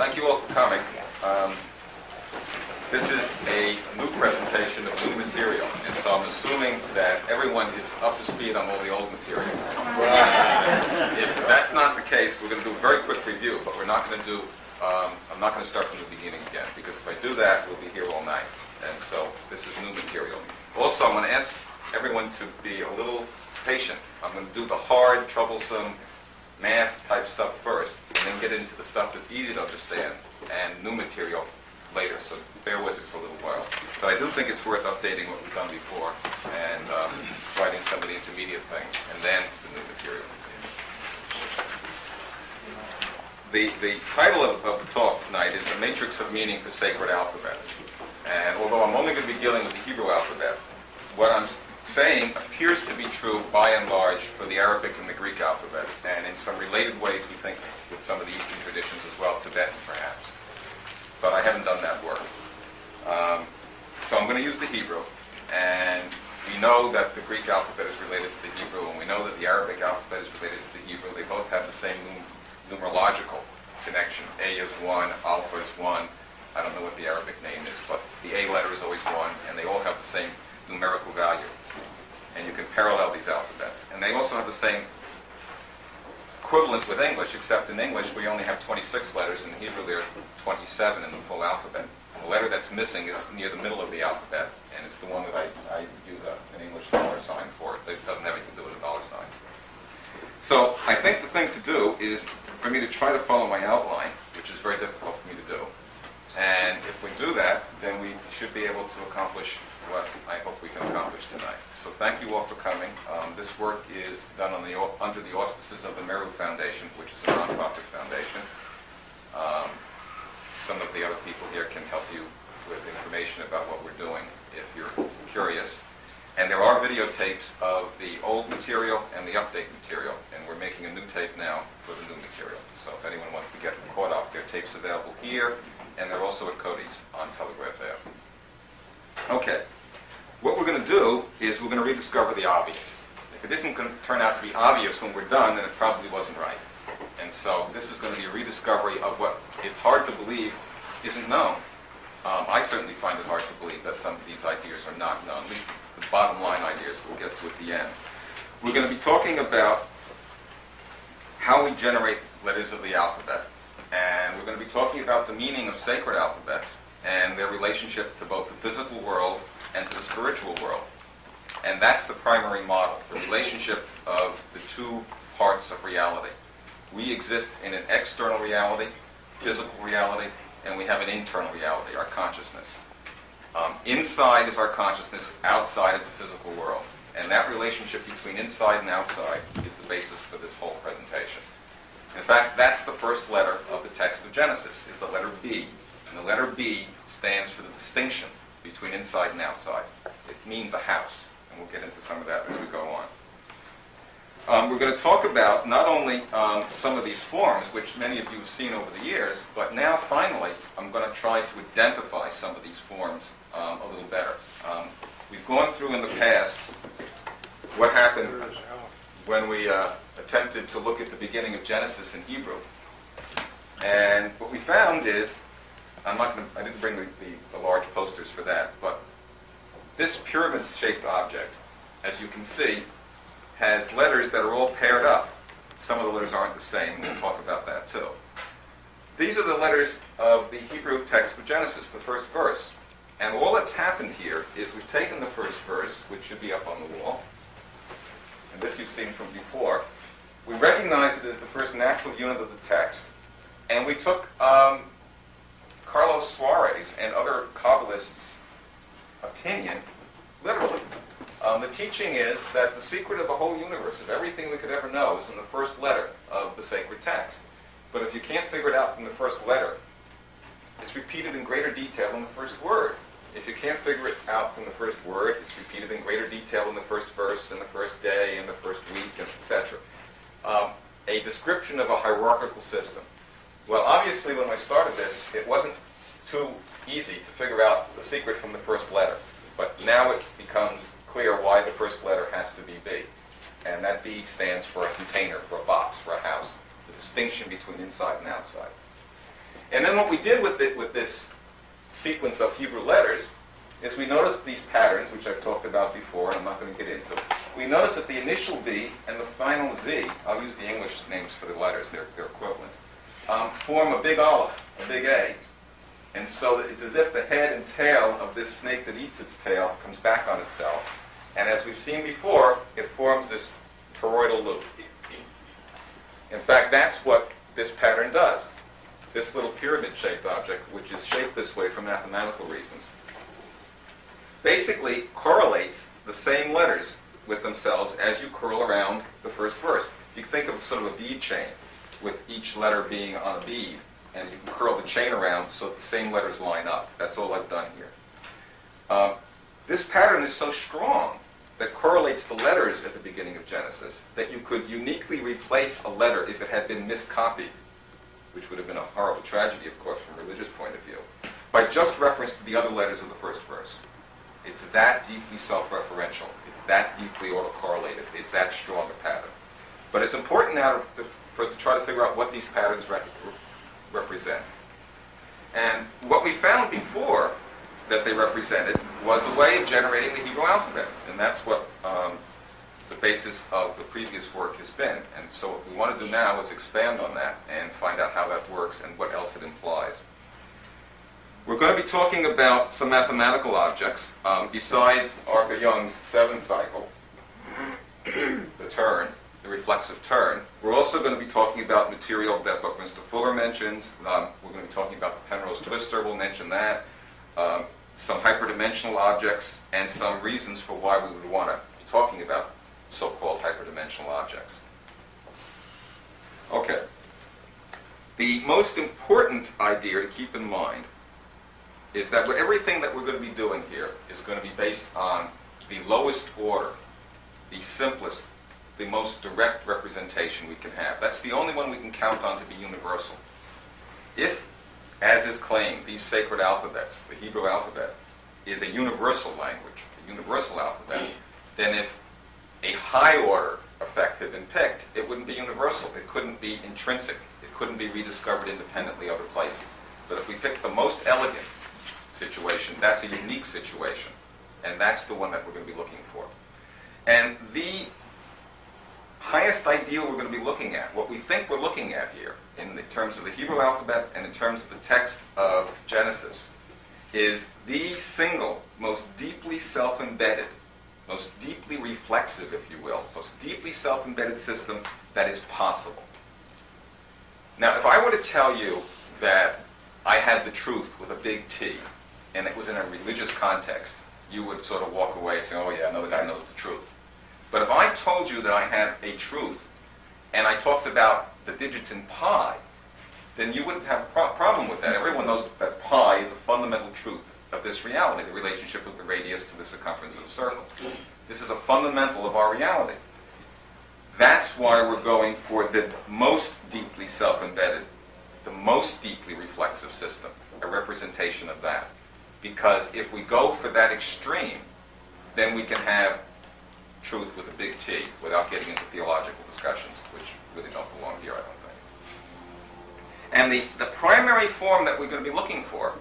Thank you all for coming. Um, This is a new presentation of new material, and so I'm assuming that everyone is up to speed on all the old material. If that's not the case, we're going to do a very quick review, but we're not going to do, um, I'm not going to start from the beginning again, because if I do that, we'll be here all night. And so this is new material. Also, I'm going to ask everyone to be a little patient. I'm going to do the hard, troublesome math type stuff first, and then get into the stuff that's easy to understand and new material later, so bear with it for a little while. But I do think it's worth updating what we've done before and um, writing some of the intermediate things, and then the new material. The, the title of, of the talk tonight is A Matrix of Meaning for Sacred Alphabets. And although I'm only going to be dealing with the Hebrew alphabet, what I'm saying appears to be true by and large for the Arabic and the Greek alphabet, and in some related ways we think with some of the Eastern traditions as well, Tibetan perhaps. But I haven't done that work. Um, so I'm going to use the Hebrew, and we know that the Greek alphabet is related to the Hebrew, and we know that the Arabic alphabet is related to the Hebrew. They both have the same num- numerological connection. A is one, alpha is one. I don't know what the Arabic name is, but the A letter is always one, and they all have the same numerical value. And you can parallel these alphabets. And they also have the same equivalent with English, except in English we only have 26 letters, in Hebrew there are 27 in the full alphabet. The letter that's missing is near the middle of the alphabet, and it's the one that I, I use uh, a, an English dollar sign for. It doesn't have anything to do with a dollar sign. So I think the thing to do is for me to try to follow my outline, which is very difficult for me to do. And if we do that, then we should be able to accomplish what I hope we can accomplish tonight. So thank you all for coming. Um, this work is done on the, under the auspices of the Meru Foundation, which is a nonprofit foundation. Um, some of the other people here can help you with information about what we're doing if you're curious. And there are videotapes of the old material and the update material, and we're making a new tape now for the new material. So if anyone wants to get caught up, there are tapes available here, and they're also at Cody's on Telegraph Ave. Okay, what we're going to do is we're going to rediscover the obvious. If it isn't going to turn out to be obvious when we're done, then it probably wasn't right. And so this is going to be a rediscovery of what it's hard to believe isn't known. Um, I certainly find it hard to believe that some of these ideas are not known, at least the bottom line ideas we'll get to at the end. We're going to be talking about how we generate letters of the alphabet. And we're going to be talking about the meaning of sacred alphabets and their relationship to both the physical world and to the spiritual world. And that's the primary model, the relationship of the two parts of reality. We exist in an external reality, physical reality, and we have an internal reality, our consciousness. Um, inside is our consciousness, outside is the physical world. And that relationship between inside and outside is the basis for this whole presentation. In fact, that's the first letter of the text of Genesis, is the letter B. And the letter B stands for the distinction between inside and outside. It means a house, and we'll get into some of that as we go on. Um, we're going to talk about not only um, some of these forms, which many of you have seen over the years, but now finally I'm going to try to identify some of these forms um, a little better. Um, we've gone through in the past what happened when we uh, attempted to look at the beginning of Genesis in Hebrew. And what we found is, I'm not going to, I didn't bring the, the, the large posters for that, but this pyramid-shaped object, as you can see, has letters that are all paired up. Some of the letters aren't the same, we'll talk about that too. These are the letters of the Hebrew text of Genesis, the first verse. And all that's happened here is we've taken the first verse, which should be up on the wall, and this you've seen from before. We recognized it as the first natural unit of the text, and we took um, Carlos Suarez and other Kabbalists' opinion literally. Um, the teaching is that the secret of the whole universe, of everything we could ever know, is in the first letter of the sacred text. But if you can't figure it out from the first letter, it's repeated in greater detail in the first word. If you can't figure it out from the first word, it's repeated in greater detail in the first verse, in the first day, in the first week, etc. Um, a description of a hierarchical system. Well, obviously, when we started this, it wasn't too easy to figure out the secret from the first letter. But now it becomes clear why the first letter has to be B. And that B stands for a container, for a box, for a house. The distinction between inside and outside. And then what we did with it, with this sequence of Hebrew letters is we noticed these patterns, which I've talked about before, and I'm not going to get into. We noticed that the initial B and the final Z, I'll use the English names for the letters, they're, they're equivalent, um, form a big aleph, a big A. And so it's as if the head and tail of this snake that eats its tail comes back on itself. And as we've seen before, it forms this toroidal loop. In fact, that's what this pattern does. This little pyramid-shaped object, which is shaped this way for mathematical reasons, basically correlates the same letters with themselves as you curl around the first verse. You think of sort of a bead chain, with each letter being on a bead, and you can curl the chain around so the same letters line up. That's all I've done here. Um, this pattern is so strong that correlates the letters at the beginning of Genesis that you could uniquely replace a letter if it had been miscopied, which would have been a horrible tragedy, of course, from a religious point of view, by just reference to the other letters of the first verse. It's that deeply self-referential. It's that deeply autocorrelated. It's that strong a pattern. But it's important now to, for us to try to figure out what these patterns re- represent. And what we found before that they represented was a way of generating the Hebrew alphabet. And that's what um, the basis of the previous work has been. And so what we want to do now is expand on that and find out how that works and what else it implies. We're going to be talking about some mathematical objects. Um, besides Arthur Young's seven cycle, the turn, the reflexive turn, we're also going to be talking about material that Buckminster Fuller mentions. Um, we're going to be talking about the Penrose twistor, we'll mention that. Um, some hyperdimensional objects, and some reasons for why we would want to be talking about so-called hyperdimensional objects. Okay. The most important idea to keep in mind is that everything that we're going to be doing here is going to be based on the lowest order, the simplest, the most direct representation we can have. That's the only one we can count on to be universal. If, as is claimed, these sacred alphabets, the Hebrew alphabet, is a universal language, a universal alphabet, then if a high order effect had been picked, it wouldn't be universal. It couldn't be intrinsic. It couldn't be rediscovered independently other places. But if we pick the most elegant situation, that's a unique situation. And that's the one that we're going to be looking for. And the highest ideal we're going to be looking at, what we think we're looking at here, in the terms of the Hebrew alphabet and in terms of the text of Genesis, is the single, most deeply self-embedded, most deeply reflexive, if you will, most deeply self-embedded system that is possible. Now, if I were to tell you that I had the truth with a big T, and it was in a religious context, you would sort of walk away saying, oh yeah, another guy knows the truth. But if I told you that I had a truth, and I talked about the digits in pi, then you wouldn't have a pro- problem with that. Everyone knows that pi is a fundamental truth of this reality, the relationship of the radius to the circumference of a circle. This is a fundamental of our reality. That's why we're going for the most deeply self-embedded, the most deeply reflexive system, a representation of that. Because if we go for that extreme, then we can have truth with a big T without getting into theological discussions, which really don't belong here, I don't think. And the, the primary form that we're going to be looking for,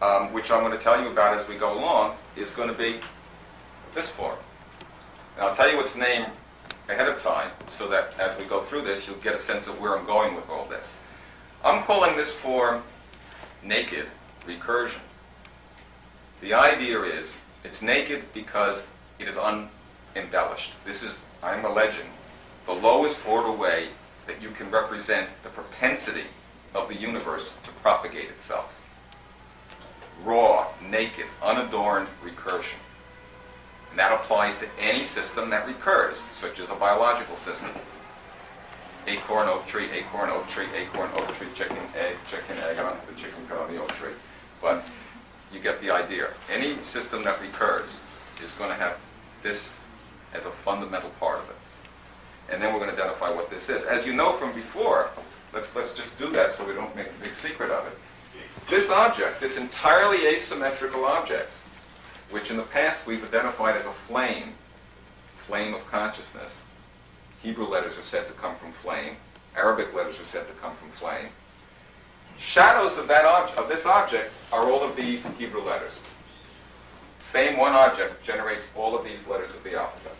um, which I'm going to tell you about as we go along, is going to be this form. And I'll tell you its name ahead of time so that as we go through this, you'll get a sense of where I'm going with all this. I'm calling this form naked recursion. The idea is it's naked because it is unembellished. This is, I'm alleging, the lowest order way that you can represent the propensity of the universe to propagate itself. Raw, naked, unadorned recursion. And that applies to any system that recurs, such as a biological system. Acorn, oak tree, acorn, oak tree, acorn, oak tree, chicken, egg, chicken, egg. Have the chicken cut on the oak tree. But you get the idea. Any system that recurs is going to have this as a fundamental part of it. And then we're going to identify what this is. As you know from before, let's, let's just do that so we don't make a big secret of it. This object, this entirely asymmetrical object, which in the past we've identified as a flame, flame of consciousness. Hebrew letters are said to come from flame. Arabic letters are said to come from flame. Shadows of that of this object are all of these Hebrew letters. Same one object generates all of these letters of the alphabet.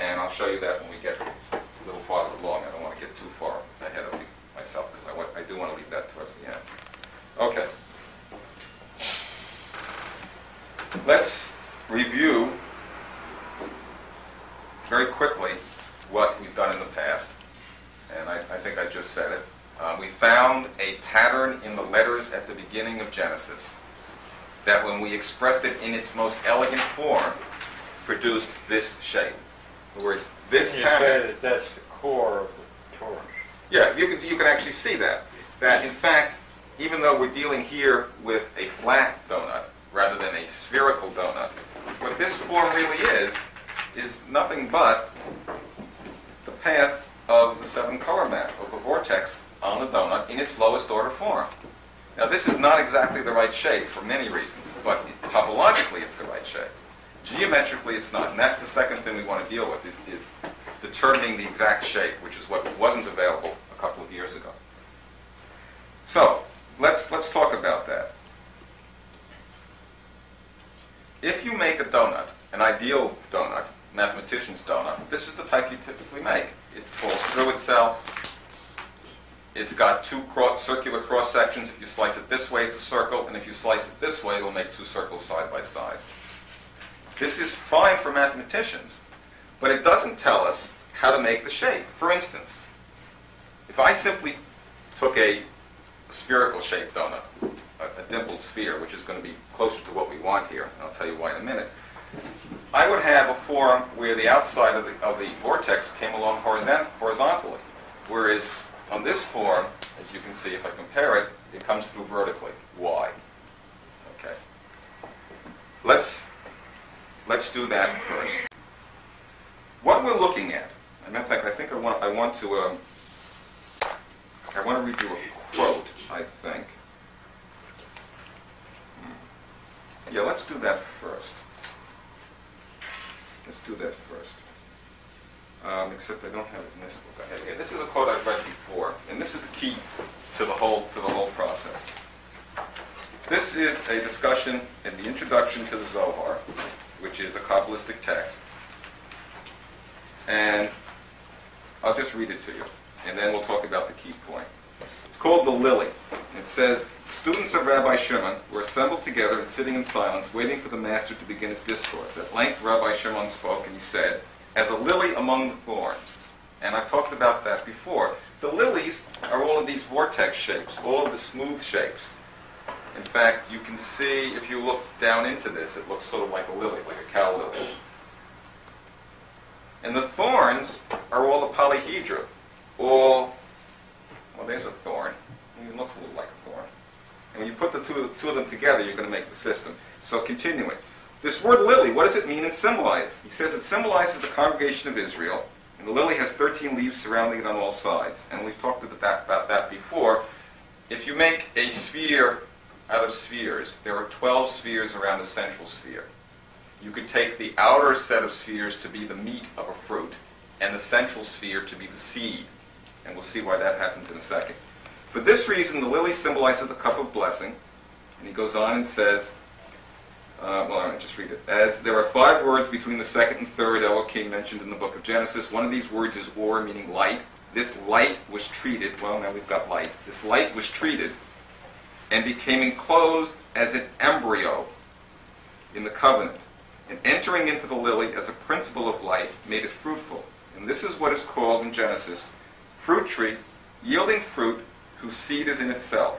And I'll show you that when we get a little farther along. I don't want to get too far ahead of myself because I, I do want to leave that towards the end. Okay. Let's review very quickly what we've done in the past. And I, I think I just said it. Uh, we found a pattern in the letters at the beginning of Genesis that when we expressed it in its most elegant form, produced this shape. In other words, this You pattern. say that that's the core of the Torah. Yeah, you can see, you can actually see that. That in fact, even though we're dealing here with a flat donut rather than a spherical donut, what this form really is is nothing but the path of the seven color map of the vortex on the donut in its lowest order form. Now this is not exactly the right shape for many reasons, but topologically it's the right shape. Geometrically it's not, and that's the second thing we want to deal with is, is determining the exact shape, which is what wasn't available a couple of years ago. So let's let's talk about that. If you make a donut, an ideal donut, mathematician's donut, this is the type you typically make. It falls through itself. It's got two cross, circular cross sections. If you slice it this way, it's a circle, and if you slice it this way, it'll make two circles side by side. This is fine for mathematicians, but it doesn't tell us how to make the shape. For instance, if I simply took a spherical shaped donut, a, a dimpled sphere, which is going to be closer to what we want here, and I'll tell you why in a minute, I would have a form where the outside of the, of the vortex came along horizont- horizontally, whereas on this form, as you can see if I compare it, it comes through vertically. Why? Okay. Let's, let's do that first. What we're looking at, and in fact, I think I want, I want to, um, I want to read you a quote, I think. Hmm. Yeah, let's do that first. Let's do that first. Um, except I don't have it in this book. I here. This is a quote I've read before, and this is the key to the whole to the whole process. This is a discussion in the introduction to the Zohar, which is a Kabbalistic text. And I'll just read it to you, and then we'll talk about the key point. It's called the Lily. It says, Students of Rabbi Shimon were assembled together and sitting in silence, waiting for the master to begin his discourse. At length, Rabbi Shimon spoke, and he said, As a lily among the thorns. And I've talked about that before. The lilies are all of these vortex shapes, all of the smooth shapes. In fact, you can see, if you look down into this, it looks sort of like a lily, like a cow lily. And the thorns are all the polyhedra, all, well, there's a thorn. It looks a little like a thorn. And when you put the two, two of them together, you're going to make the system. So continuing. This word lily, what does it mean and symbolize? He says it symbolizes the congregation of Israel, and the lily has 13 leaves surrounding it on all sides. And we've talked about that, about that before. If you make a sphere out of spheres, there are 12 spheres around the central sphere. You could take the outer set of spheres to be the meat of a fruit, and the central sphere to be the seed. And we'll see why that happens in a second. For this reason, the lily symbolizes the cup of blessing. And he goes on and says, uh, well, I'll just read it. As there are five words between the second and third Elohim mentioned in the book of Genesis, one of these words is or, meaning light. This light was treated, well, now we've got light. This light was treated and became enclosed as an embryo in the covenant. And entering into the lily as a principle of life made it fruitful. And this is what is called in Genesis fruit tree, yielding fruit whose seed is in itself.